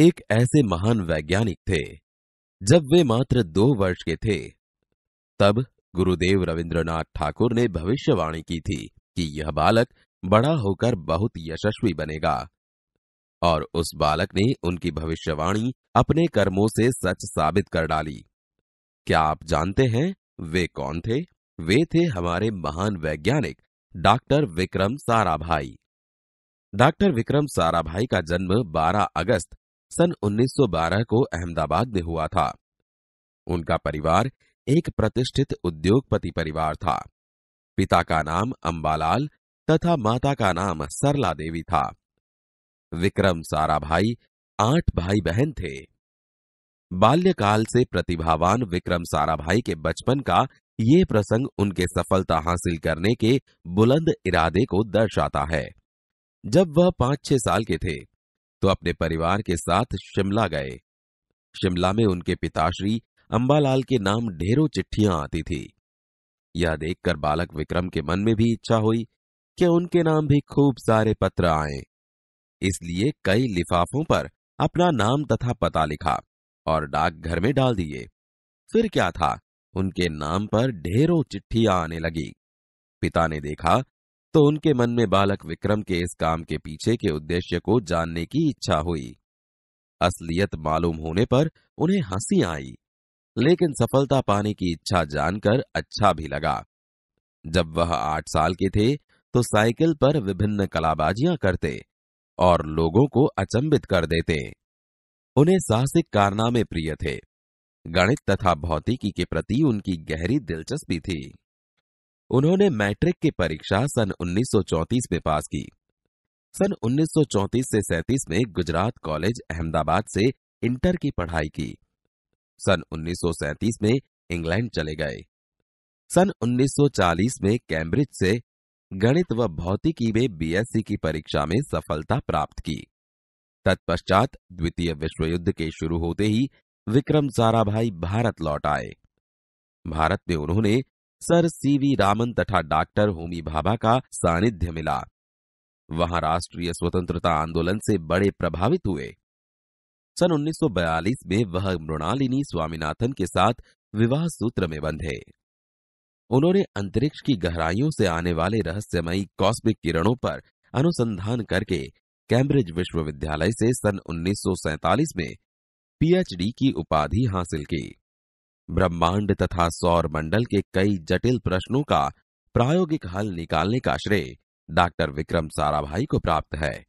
एक ऐसे महान वैज्ञानिक थे, जब वे मात्र दो वर्ष के थे, तब गुरुदेव रविंद्रनाथ ठाकुर ने भविष्यवाणी की थी कि यह बालक बड़ा होकर बहुत यशस्वी बनेगा, और उस बालक ने उनकी भविष्यवाणी अपने कर्मों से सच साबित कर डाली। क्या आप जानते हैं वे कौन थे? वे थे हमारे महान वैज्ञानिक डॉक्टर विक्रम साराभाई। डॉक्टर विक्रम साराभाई का जन्म 12 अगस्त सन 1912 को अहमदाबाद में हुआ था। उनका परिवार एक प्रतिष्ठित उद्योगपति परिवार था। पिता का नाम अंबालाल तथा माता का नाम सरला देवी था। विक्रम साराभाई आठ भाई बहन थे। बाल्यकाल से प्रतिभावान विक्रम साराभाई के बचपन का ये प्रसंग उनके सफलता हासिल करने के बुलंद इरादे को दर्शाता है। जब वह पाँच छह साल के थे तो अपने परिवार के साथ शिमला गए। शिमला में उनके पिताश्री अंबालाल के नाम ढेरों चिट्ठियाँ आती थी। यह देखकर बालक विक्रम के मन में भी इच्छा हुई कि उनके नाम भी खूब सारे पत्र आए। इसलिए कई लिफाफों पर अपना नाम तथा पता लिखा और डाकघर में डाल दिए। फिर क्या था? उनके नाम पर ढेरों चिट्ठियाँ आने लगी। पिता ने देखा तो उनके मन में बालक विक्रम के इस काम के पीछे के उद्देश्य को जानने की इच्छा हुई। असलियत मालूम होने पर उन्हें हँसी आई, लेकिन सफलता पाने की इच्छा जानकर अच्छा भी लगा। जब वह आठ साल के थे तो साइकिल पर विभिन्न कलाबाजियाँ करते और लोगों को अचंबित कर देते। उन्हें साहसिक कारनामे प्रिय थे। गणित तथा भौतिकी के प्रति उनकी गहरी दिलचस्पी थी। उन्होंने मैट्रिक की परीक्षा सन 1934 में पास की। सन 1934 से 37 में गुजरात कॉलेज, अहमदाबाद से इंटर की पढ़ाई की। सन 1937 में इंग्लैंड चले गए। सन 1940 में कैम्ब्रिज से गणित व भौतिकी में बीएससी की परीक्षा में सफलता प्राप्त की। तत्पश्चात द्वितीय विश्व युद्ध के शुरू होते ही विक्रम साराभाई भारत लौट आए। भारत में उन्होंने सर सीवी रामन तथा डॉक्टर होमी भाभा का सानिध्य मिला। वहाँ राष्ट्रीय स्वतंत्रता आंदोलन से बड़े प्रभावित हुए। सन 1942 में वह मृणालिनी स्वामीनाथन के साथ विवाह सूत्र में बंधे। उन्होंने अंतरिक्ष की गहराइयों से आने वाले रहस्यमयी कॉस्मिक किरणों पर अनुसंधान करके कैम्ब्रिज विश्वविद्यालय से सन 1947 में पीएचडी की उपाधि हासिल की। ब्रह्मांड तथा सौर मंडल के कई जटिल प्रश्नों का प्रायोगिक हल निकालने का श्रेय डॉक्टर विक्रम साराभाई को प्राप्त है।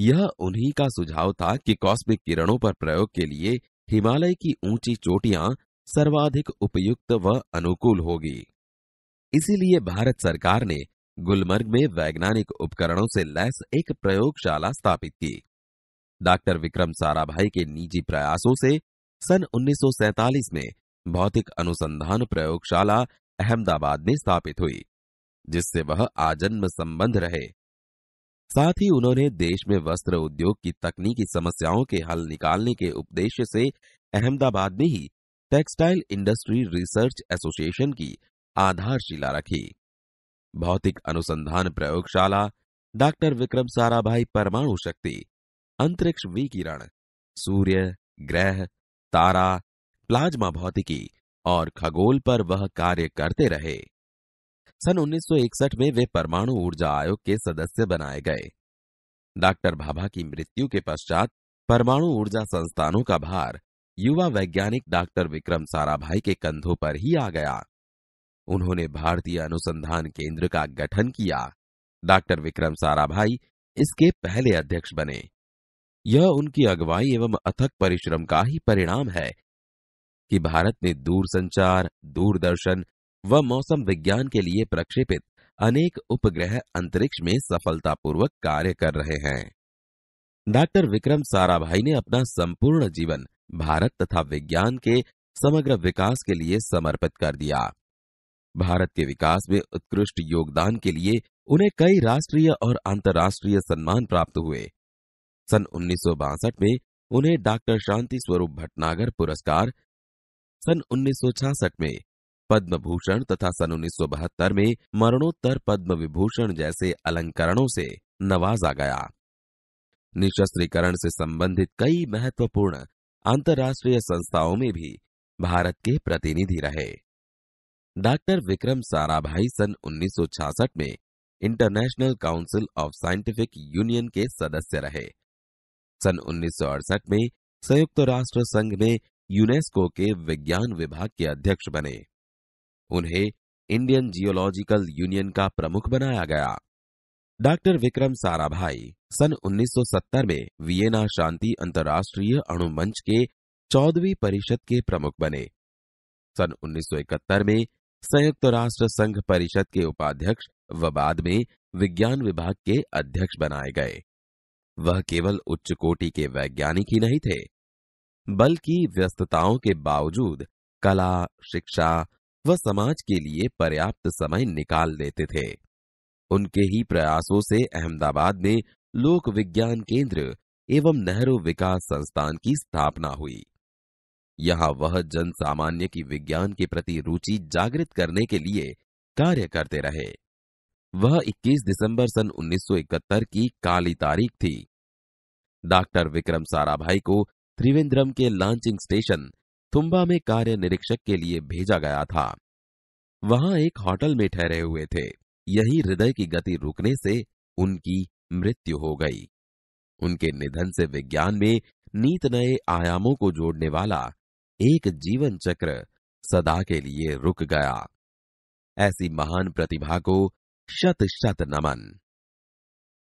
यह उन्हीं का सुझाव था कि कॉस्मिक किरणों पर प्रयोग के लिए हिमालय की ऊँची चोटियाँ सर्वाधिक उपयुक्त व अनुकूल होगी। इसीलिए भारत सरकार ने गुलमर्ग में वैज्ञानिक उपकरणों से लैस एक प्रयोगशाला स्थापित की। डॉक्टर विक्रम साराभाई के निजी प्रयासों से सन 1947 में भौतिक अनुसंधान प्रयोगशाला अहमदाबाद में स्थापित हुई, जिससे वह आजन्म संबंध रहे। साथ ही उन्होंने देश में वस्त्र उद्योग की तकनीकी समस्याओं के हल निकालने के उपदेश से अहमदाबाद में ही टेक्सटाइल इंडस्ट्री रिसर्च एसोसिएशन की आधारशिला रखी। भौतिक अनुसंधान प्रयोगशाला डॉक्टर विक्रम साराभाई परमाणु शक्ति, अंतरिक्ष विकिरण, सूर्य, ग्रह तारा, प्लाज्मा भौतिकी और खगोल पर वह कार्य करते रहे। सन 1961 में वे परमाणु ऊर्जा आयोग के सदस्य बनाए गए। डॉक्टर भाभा की मृत्यु के पश्चात परमाणु ऊर्जा संस्थानों का भार युवा वैज्ञानिक डॉक्टर विक्रम साराभाई के कंधों पर ही आ गया। उन्होंने भारतीय अनुसंधान केंद्र का गठन किया। डॉक्टर विक्रम साराभाई इसके पहले अध्यक्ष बने। यह उनकी अगुवाई एवं अथक परिश्रम का ही परिणाम है कि भारत में दूरसंचार, दूरदर्शन व मौसम विज्ञान के लिए प्रक्षेपित अनेक उपग्रह अंतरिक्ष में सफलतापूर्वक कार्य कर रहे हैं। डॉक्टर विक्रम साराभाई ने अपना संपूर्ण जीवन भारत तथा विज्ञान के समग्र विकास के लिए समर्पित कर दिया। भारत के विकास में उत्कृष्ट योगदान के लिए उन्हें कई राष्ट्रीय और अंतर्राष्ट्रीय सम्मान प्राप्त हुए। सन उन्नीस में उन्हें डॉक्टर शांति स्वरूप भटनागर पुरस्कार, सन 1966 में पद्म भूषण तथा सन 1972 में मरणोत्तर पद्म विभूषण जैसे अलंकरणों से नवाजा गया। निशस्त्रीकरण से संबंधित कई महत्वपूर्ण अंतर्राष्ट्रीय संस्थाओं में भी भारत के प्रतिनिधि रहे। डॉक्टर विक्रम साराभाई सन 1966 में international council of scientific union के सदस्य रहे। सन 1968 में संयुक्त राष्ट्र संघ में यूनेस्को के विज्ञान विभाग के अध्यक्ष बने। उन्हें इंडियन जियोलॉजिकल यूनियन का प्रमुख बनाया गया। डॉक्टर विक्रम साराभाई सन 1970 में वियना शांति अंतर्राष्ट्रीय अणु मंच के चौदहवीं परिषद के प्रमुख बने। सन 1971 में संयुक्त राष्ट्र संघ परिषद के उपाध्यक्ष व बाद में विज्ञान विभाग के अध्यक्ष बनाए गए। वह केवल उच्च कोटि के वैज्ञानिक ही नहीं थे, बल्कि व्यस्तताओं के बावजूद कला, शिक्षा व समाज के लिए पर्याप्त समय निकाल लेते थे। उनके ही प्रयासों से अहमदाबाद में लोक विज्ञान केंद्र एवं नेहरू विकास संस्थान की स्थापना हुई। यहाँ वह जन सामान्य की विज्ञान के प्रति रुचि जागृत करने के लिए कार्य करते रहे। वह 21 दिसंबर सन 1971 की काली तारीख थी। डॉक्टर विक्रम साराभाई को त्रिवेंद्रम के लॉन्चिंग स्टेशन तुम्बा में कार्य निरीक्षक के लिए भेजा गया था। वहाँ एक होटल में ठहरे हुए थे। यही हृदय की गति रुकने से उनकी मृत्यु हो गई। उनके निधन से विज्ञान में नीत नए आयामों को जोड़ने वाला एक जीवन चक्र सदा के लिए रुक गया। ऐसी महान प्रतिभा को शत शत नमन